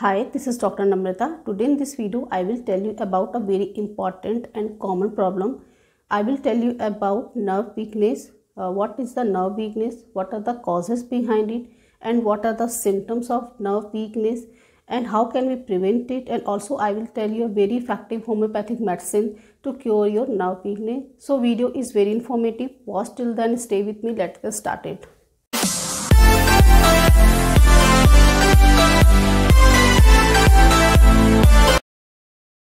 Hi, this is Dr. Namrata. Today in this video, I will tell you about a very important and common problem. I will tell you about nerve weakness, uh, what is the nerve weakness, what are the causes behind it, and what are the symptoms of nerve weakness, and how can we prevent it. And also, I will tell you a very effective homeopathic medicine to cure your nerve weakness. So, video is very informative. Watch till then. Stay with me. Let's get started.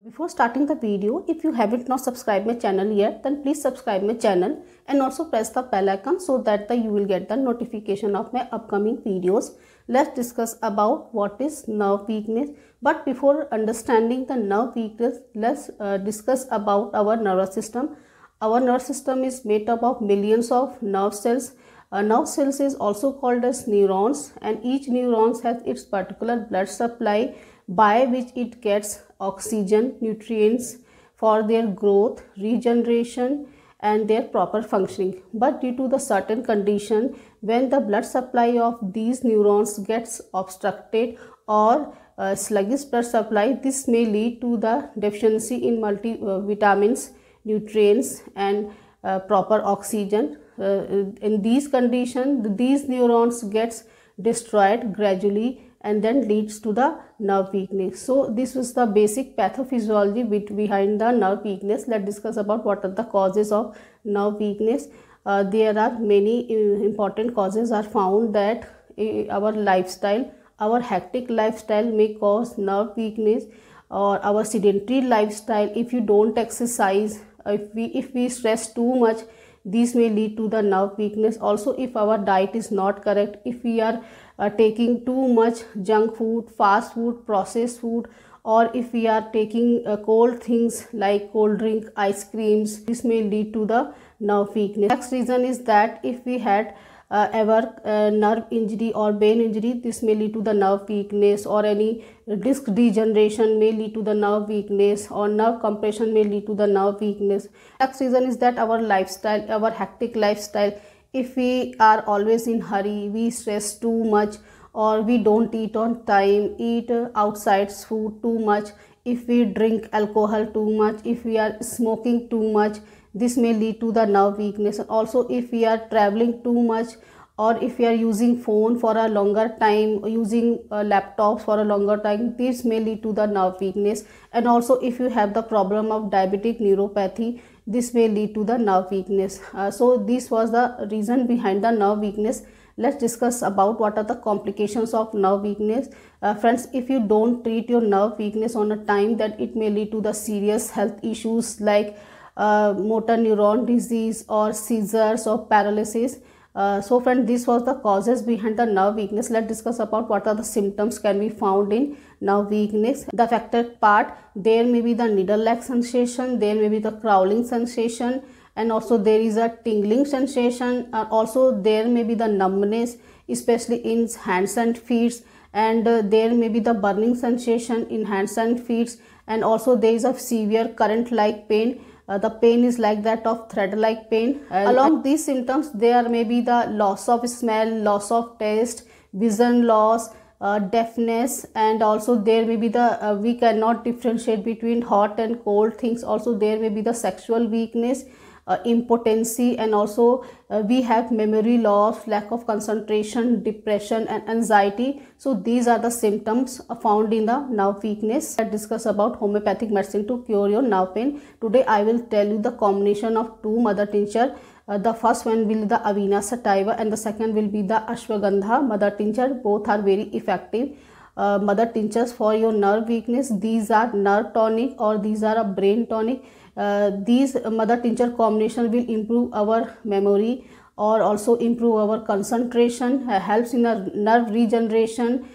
Before starting the video, if you haven't not subscribed my channel yet, then please subscribe my channel and also press the bell icon so that the, you will get the notification of my upcoming videos. Let's discuss about what is nerve weakness. But before understanding the nerve weakness, let's uh, discuss about our nervous system. Our nervous system is made up of millions of nerve cells. Uh, nerve cells is also called as neurons and each neurons has its particular blood supply by which it gets oxygen, nutrients for their growth, regeneration and their proper functioning. But due to the certain condition, when the blood supply of these neurons gets obstructed or uh, sluggish blood supply, this may lead to the deficiency in multivitamins, uh, nutrients and uh, proper oxygen. Uh, in these conditions, these neurons gets destroyed gradually and then leads to the nerve weakness. So this was the basic pathophysiology behind the nerve weakness. Let's discuss about what are the causes of nerve weakness. Uh, there are many uh, important causes are found that uh, our lifestyle, our hectic lifestyle may cause nerve weakness or our sedentary lifestyle if you don't exercise, if we, if we stress too much, this may lead to the nerve weakness also if our diet is not correct if we are uh, taking too much junk food fast food processed food or if we are taking uh, cold things like cold drink ice creams this may lead to the nerve weakness. Next reason is that if we had uh, ever uh, nerve injury or brain injury this may lead to the nerve weakness or any disc degeneration may lead to the nerve weakness or nerve compression may lead to the nerve weakness. Next reason is that our lifestyle our hectic lifestyle if we are always in hurry we stress too much or we don't eat on time eat outside food too much if we drink alcohol too much if we are smoking too much this may lead to the nerve weakness. Also if we are traveling too much or if we are using phone for a longer time using uh, laptops for a longer time this may lead to the nerve weakness. And also if you have the problem of diabetic neuropathy this may lead to the nerve weakness. Uh, so this was the reason behind the nerve weakness. Let's discuss about what are the complications of nerve weakness. Uh, friends if you don't treat your nerve weakness on a time that it may lead to the serious health issues like uh, motor neuron disease or seizures or paralysis. Uh, so friend this was the causes behind the nerve weakness. Let's discuss about what are the symptoms can be found in nerve weakness. The affected part there may be the needle like sensation there may be the crawling sensation and also there is a tingling sensation uh, also there may be the numbness especially in hands and feet and uh, there may be the burning sensation in hands and feet and also there is a severe current like pain uh, the pain is like that of thread like pain. Uh, along these symptoms there may be the loss of smell loss of taste vision loss uh, deafness and also there may be the uh, we cannot differentiate between hot and cold things. Also there may be the sexual weakness uh, impotency and also uh, we have memory loss lack of concentration depression and anxiety. So these are the symptoms found in the nerve weakness. Let's discuss about homeopathic medicine to cure your nerve pain. Today i will tell you the combination of two mother tincture. Uh, the first one will be the avena sativa and the second will be the ashwagandha mother tincture. Both are very effective uh, mother tinctures for your nerve weakness. These are nerve tonic or these are a brain tonic. Uh, these mother tincture combination will improve our memory or also improve our concentration uh, helps in a nerve regeneration.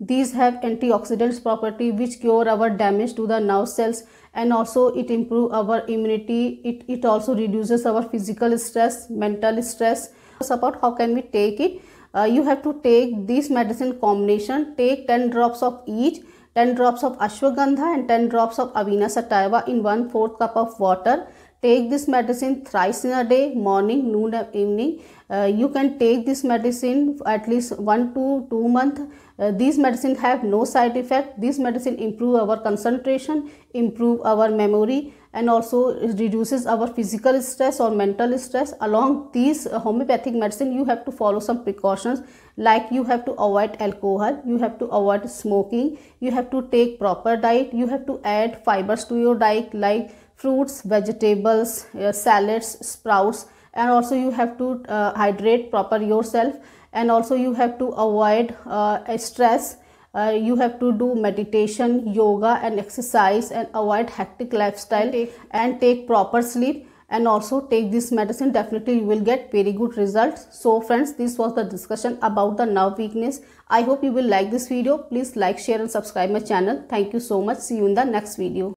These have antioxidants property which cure our damage to the nerve cells and also it improve our immunity. It, it also reduces our physical stress mental stress. About how can we take it uh, you have to take this medicine combination. Take 10 drops of each 10 drops of ashwagandha and 10 drops of avena sativa in 1 4th cup of water. Take this medicine thrice in a day morning noon and evening. Uh, you can take this medicine at least one to two month. Uh, these medicine have no side effect. These medicine improve our concentration improve our memory and also reduces our physical stress or mental stress. Along these uh, homeopathic medicine you have to follow some precautions like you have to avoid alcohol you have to avoid smoking you have to take proper diet you have to add fibers to your diet like fruits vegetables uh, salads sprouts and also you have to uh, hydrate proper yourself and also you have to avoid uh, stress uh, you have to do meditation yoga and exercise and avoid hectic lifestyle and take proper sleep and also take this medicine. Definitely you will get very good results. So friends this was the discussion about the nerve weakness. I hope you will like this video. Please like share and subscribe my channel. Thank you so much. See you in the next video